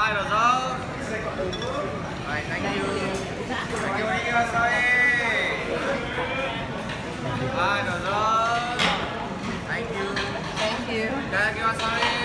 Hi, Rosa. Hi, thank you. Thank you, Hi, Rosa. Thank you. Thank you. Thank you, Asai.